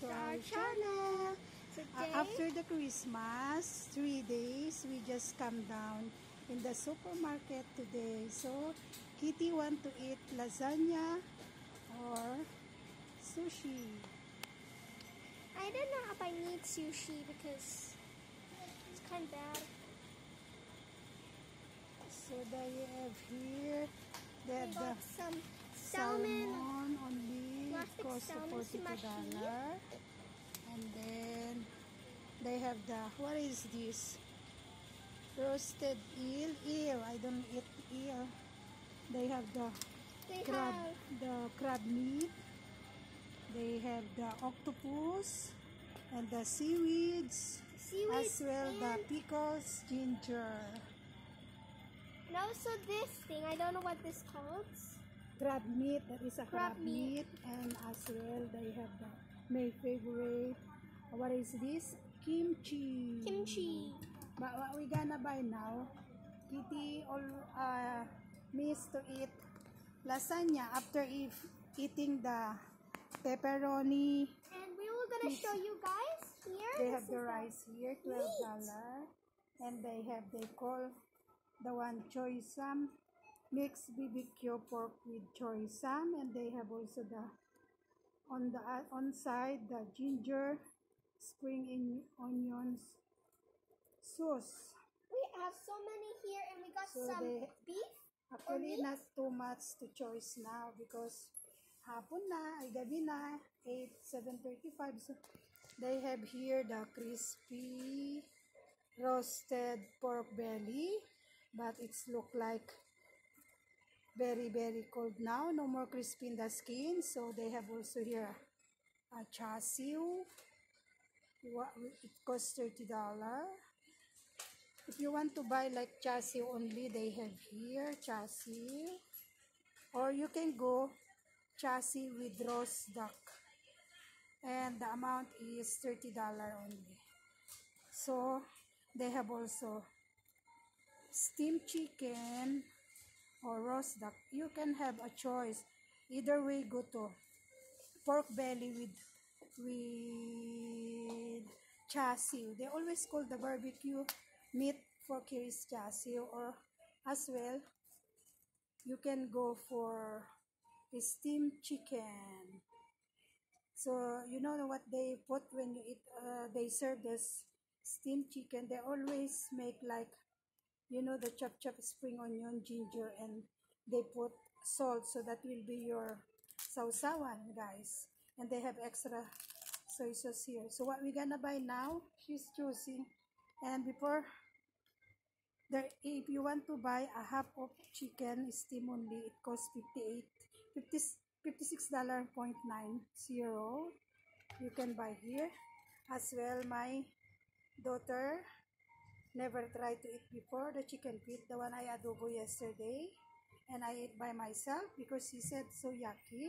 back to our channel. Today, Uh, after the Christmas, three days, we just come down in the supermarket today. So, Kitty want to eat lasagna or sushi. I don't know if I need sushi because it's kind of bad. So, they have here, they have the some salmon. salmon only, it costs $42. And then, they have the, what is this? Roasted eel. Eel, I don't eat eel. They have the They crab, have the crab meat. They have the octopus and the seaweeds, seaweed as well the pickles, ginger, and also this thing. I don't know what this called. Crab meat. That is a crab, Crab meat. meat. and as well they have the my favorite. What is this? Kimchi. Kimchi. But what we gonna buy now? Kitty all uh, miss to eat lasagna after if eating the pepperoni. And we were gonna show you guys here. They have the rice here, twelve dollar, and they have they call the one choy sam mixed BBQ pork with choy sam, and they have also the on the on side the ginger spring in onions sauce. We have so many here, and we got So some they- beef. Actually, meat? not too much to choice now because hapon na, ay gabi na, 8, 7.35. So, they have here the crispy roasted pork belly, but it's look like very, very cold now. No more crispy in the skin. So, they have also here a char siu. What, it costs $30. If you want to buy like char siu only, they have here char siu. Or you can go char siu with roast duck. And the amount is $30 only. So, they have also steamed chicken or roast duck. You can have a choice. Either way, go to pork belly with with char siu. They always call the barbecue meat for Kiris char siu or as well you can go for steamed chicken. So you know what they put when you eat uh, they serve this steamed chicken they always make like you know the chop chop spring onion ginger and they put salt so that will be your sausawan guys. And they have extra soy sauce here. So what we gonna buy now she's choosing. And before there if you want to buy a half of chicken steam only it costs 58 50 56 dollar point nine zero. You can buy here. As well my daughter never tried to eat before. The chicken feet the one i adobo yesterday and i ate by myself because she said so yucky.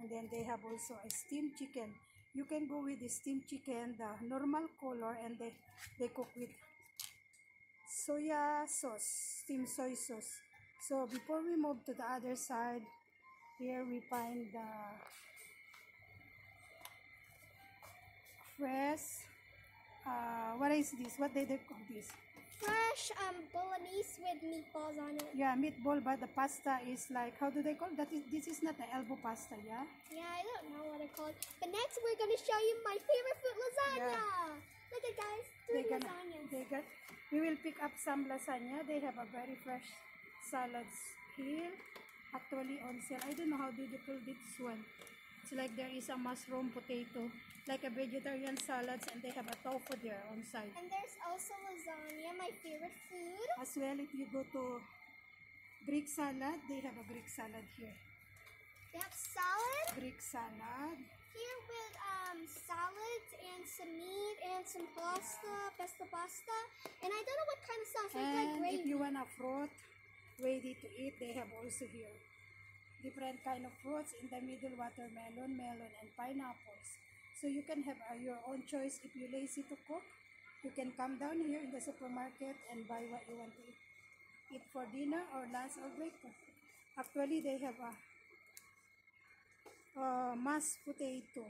And then they have also a steamed chicken. You can go with the steamed chicken the normal color and they they cook with soya sauce steamed soy sauce. So before we move to the other side here we find the fresh uh what is this? What they, they call this? Fresh um bolognese with meatballs on it. yeah meatball but the pasta is like how do they call? It? that is this is not the elbow pasta yeah? Yeah, I don't know what it's called. But next, we're gonna show you my favorite food, lasagna. Look at guys, they gonna they got we will pick up some lasagna. They have a very fresh salads here. Actually on sale i don't know how do they call this one it's like there is a mushroom potato like a vegetarian salads and they have a tofu there on side And there's also lasagna, my favorite food. as well if you go to greek salad they have a greek salad here They have salad greek salad here with um salads and some meat and some pasta, pesto pasta. And I don't know what kind of sauce. It's like and if you want a fruit ready to eat they have also here different kind of fruits in the middle watermelon melon and pineapples. So you can have uh, your own choice. If you're lazy to cook you can come down here in the supermarket and buy what you want to eat. Eat for dinner or lunch or breakfast. Actually they have a uh, mashed potato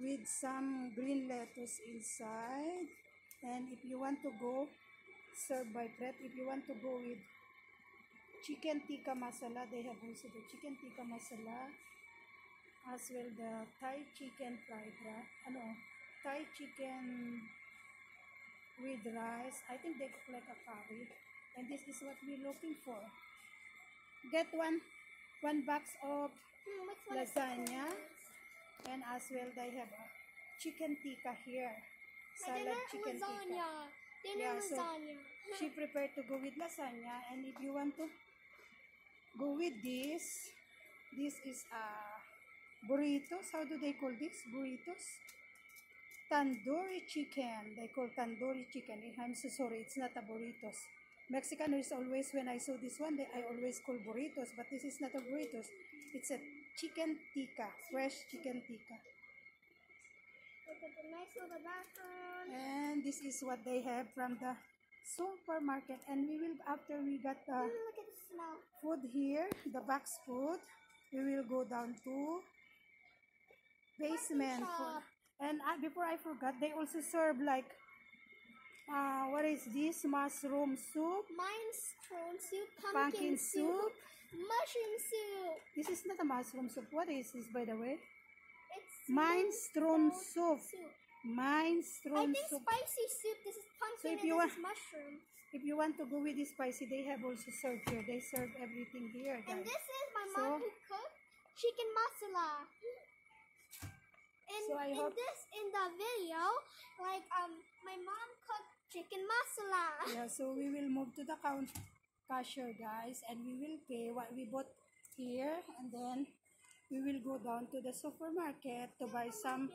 with some green lettuce inside. And if you want to go, serve by bread. If you want to go with chicken tikka masala, they have also the chicken tikka masala. As well the Thai chicken fried rice. Ano, Thai chicken with rice. I think they cook like a curry. And this is what we're looking for. Get one one box of the lasagna and as well they have a chicken tikka here. Salad dinner chicken tikka. lasagna. Dinner Yeah, so lasagna. She prepared to go with lasagna and if you want to go with this, this is a burritos. How do they call this? Burritos? Tandoori chicken. They call tandoori chicken. Eh, I'm so sorry, it's not a burritos. Mexicaners always, when I saw this one, they, I always call burritos, but this is not a burritos. It's a chicken tikka, fresh chicken tikka. Look at the nice little background. And this is what they have from the supermarket. And we will, after we got the look at smell. food here, the box food, we will go down to basement. For, and uh, before I forgot, they also serve like, uh, what is this? Mushroom soup, Minestrone soup, pumpkin, pumpkin soup, soup. mushroom soup. This is not a mushroom soup. What is this, by the way? It's Minestrone soup. soup. I think soup. spicy soup. This is pumpkin if and you this want- is mushroom. If you want to go with this spicy, they have also served here. They serve everything here, And this is my So- mom who cooked chicken masala. In, So I in hope- this in the video, like um, my mom cooked chicken masala. Yeah, so we will move to the count cashier, guys, and we will pay what we bought here, and then we will go down to the supermarket to buy some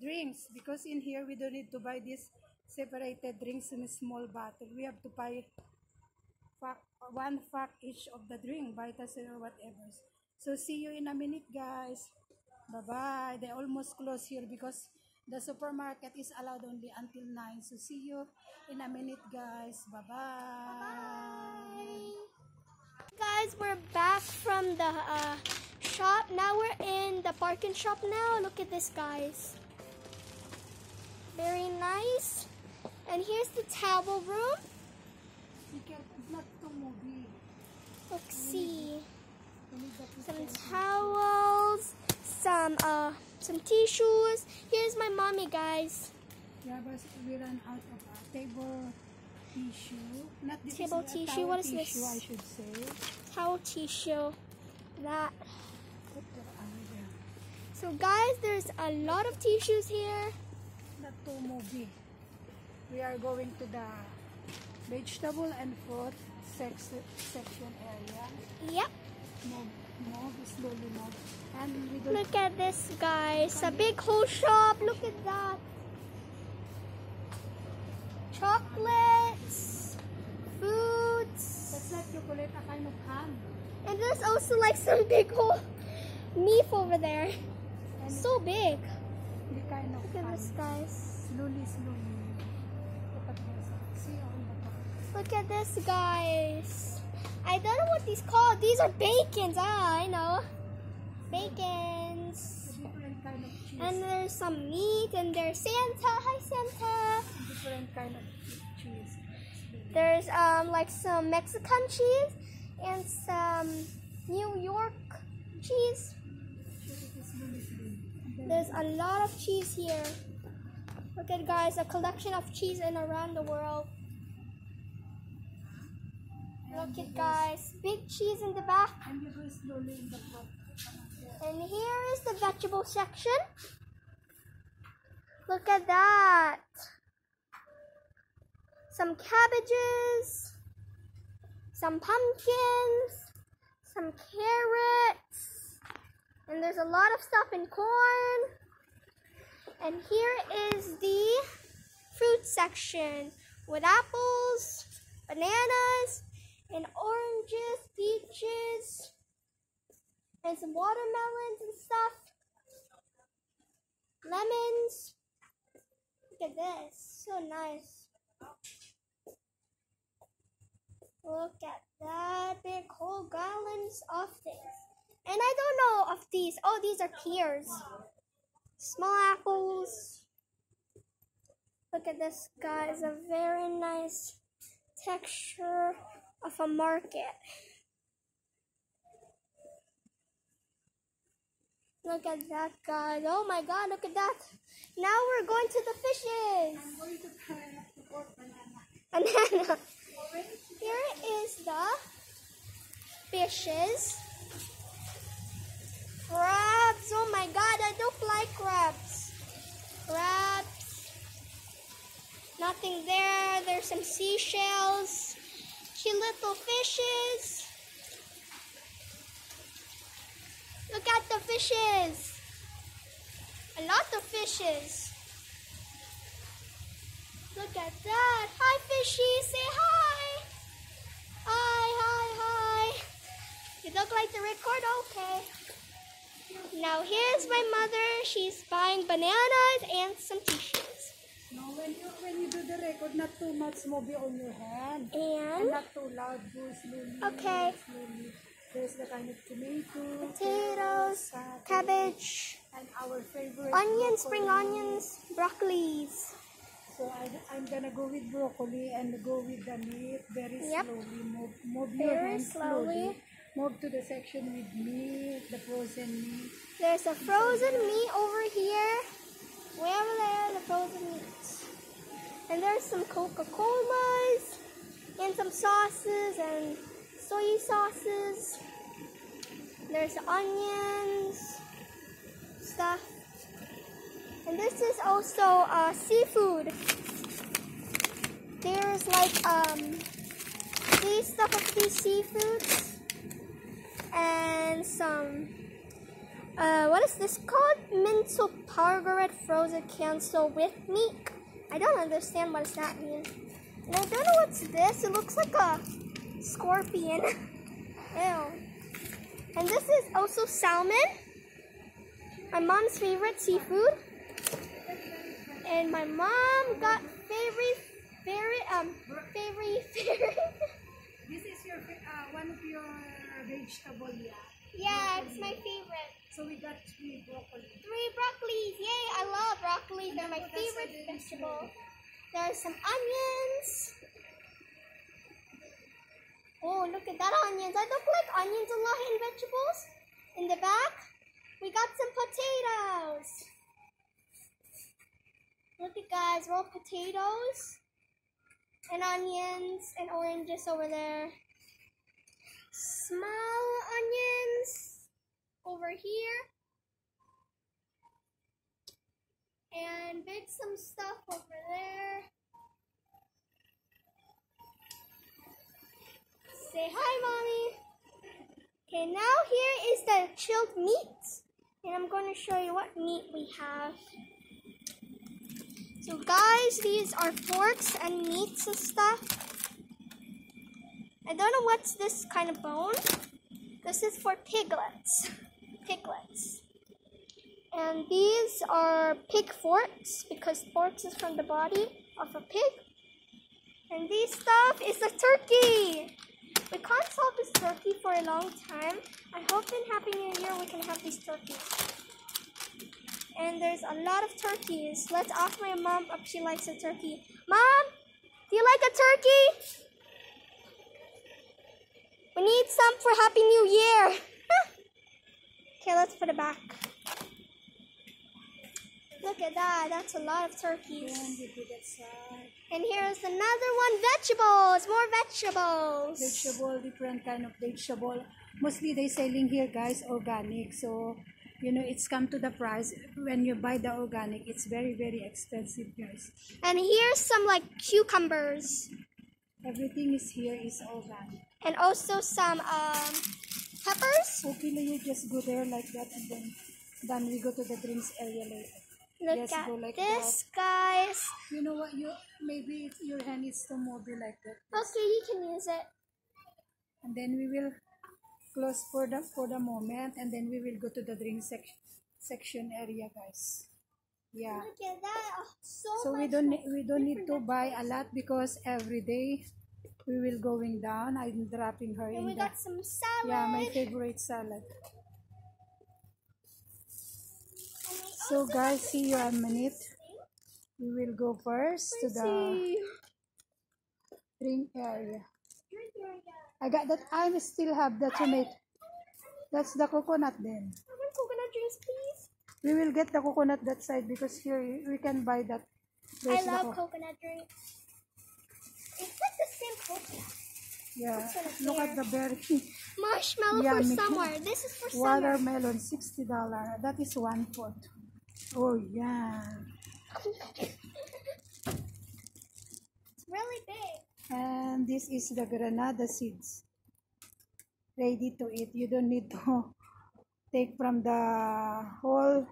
drinks because in here we don't need to buy these separated drinks in a small bottle. We have to buy one pack each of the drink, Vitasin or whatever. So see you in a minute, guys. Bye bye. They almost close here because the supermarket is allowed only until 9. So see you in a minute, guys. Bye bye. Guys, we're back from the uh, shop. Now we're in the parking shop now. Look at this, guys. Very nice. And here's the towel room. You can not to movie. Let's see. You need the Some towels, some uh some tissues. Here's my mommy, guys. Yeah, but we ran out of uh, table tissue. Not this Table is tissue, towel what is tissue, this? I should say. Towel tissue. That. Put the ano there. So guys, there's a lot of tissues here. To movie. We are going to the vegetable and fruit sex- section area. Yep. Move, move, slowly move. And we don't Look at this, guys. A big whole shop. Look at that. Chocolates, foods, That's not chocolate, a kind of ham. and there's also like some big whole beef over there. And So big. kind of Look at ham. this, guys. Slowly, slowly. Look at this. See on the top. Look at this, guys. I don't know what these called. These are bacons. Ah, I know. Bacons. Kind of. And there's some meat, and there's Santa. Hi, Santa. different kind of cheese. There's um like some Mexican cheese and some New York cheese. There's a lot of cheese here. Look at guys, a collection of cheese in around the world. Look at guys, big cheese in the back. And here is the vegetable section. Look at that. Some cabbages, some pumpkins, some carrots, and there's a lot of stuff in corn. And here is the fruit section with apples, bananas, and oranges, peaches, and some watermelons and stuff. Lemons. Look at this. So nice. Look at that big whole gallons of things. And I don't know of these. Oh, these are pears. Small apples. Look at this, guys. A very nice texture of a market. Look at that, guys. Oh my god, look at that. Now we're going to the fishes. I'm going to try to pork banana. Banana. Here is the fishes. Crabs. Oh my god, I don't like crabs. Crabs. Nothing there. There's some seashells. Cute little fishes. Look at the fishes. A lot of fishes. Look at that. Hi, fishy. Say hi. Hi, hi, hi. You look like the record? Okay. Now, here's my mother. She's buying bananas and some tissues. No, when you when you do the record, not too much movie on your hand. And And not too loud, go slowly. Okay. Slowly. There's the kind of tomato, potatoes, cabbage, and our favorite onions, spring broccoli. onions, broccolis. So I, I'm gonna go with broccoli and go with the meat very Yep. slowly. Move, move your Very hand slowly. slowly. Move to the section with meat, the frozen meat. There's a frozen meat over here. Over there, the frozen meat. And there's some Coca-Colas and some sauces and soy sauces. There's onions, stuff. And this is also uh, seafood. There's like um these stuff of these seafoods and some uh, what is this called? Minto Margaret frozen cancel with meat. I don't understand what does that mean. And I don't know what's this. It looks like a scorpion. Ew. And this is also salmon. My mom's favorite seafood. And my mom got favorite, favorite, um, favorite, favorite. This is your uh, one of your vegetable, yeah. yeah, it's my favorite. So we got three broccoli. Three broccolis. Yay, I love broccoli. They're my favorite vegetable. There's some onions. Oh, look at that onions. I don't like onions a lot in vegetables. In the back, we got some potatoes. Look at guys, raw potatoes and onions and oranges over there. Small onions over here. And big some stuff over there. Say hi, mommy. Okay, now here is the chilled meat. And I'm going to show you what meat we have. So guys, these are forks and meats and stuff. I don't know what's this kind of bone. This is for piglets. Piglets. And these are pig forks because forks is from the body of a pig. And this stuff is a turkey. We can't solve this turkey for a long time. I hope in Happy New Year we can have these turkeys. And there's a lot of turkeys. Let's ask my mom if she likes a turkey. Mom, do you like a turkey? We need some for Happy New Year. okay, let's put it back. Look at that. That's a lot of turkeys. And we put that side. And here's another one. Vegetables. More vegetables. Vegetable, different kind of vegetable. Mostly they're selling here, guys, organic. So, you know, it's come to the price. When you buy the organic, it's very, very expensive, guys. And here's some like cucumbers. Everything is here is organic. And also some um, peppers. Okay, you just go there like that and then then we go to the drinks area later. Look Yes, at go like this, guys. You know what? You maybe if your hand is to move it like that, Okay, you can use it. and then we will close for the for the moment, and then we will go to the drink section section area, guys. Yeah. Look at that. Oh, so So we don't we don't need to buy a lot because every day we will going down. I'm dropping her And in we the got some salad. yeah my favorite salad. So guys, see you in a minute. We will go first to the drink area. I got that. I still have the tomato. That's the coconut then. I want coconut drinks, please. We will get the coconut that side because here we can buy that. I There's the love coconut drinks. It's like the same coconut. Yeah. What's in it Look at the berry. Marshmallow Yummy. for summer. This is for summer. Watermelon, sixty dollar. That is one fourth. Oh yeah. It's really big. And this is the granada seeds. Ready to eat. You don't need to take from the whole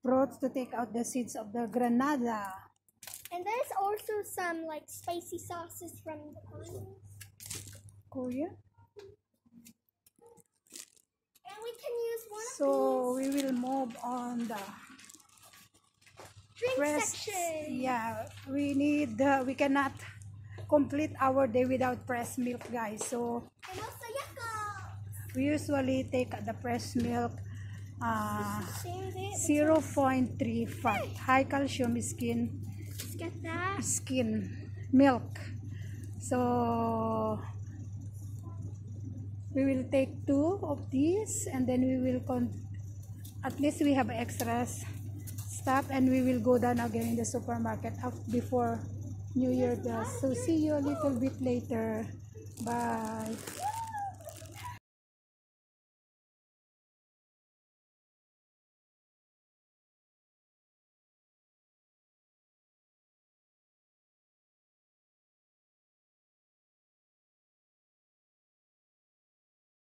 fruits to take out the seeds of the granada. And there's also some like spicy sauces from the Philippines. Korea. And we can use one of So we will move on the drink section. Yeah, we need. The, we cannot complete our day without pressed milk, guys. So And also Yakult. we usually take the pressed milk. Uh, See it? 0.3 fat, high calcium skin Let's get that. skin milk. So we will take two of these and then we will con at least we have extras stuff and we will go down again in the supermarket up before New Year does. So see you a little bit later. Bye.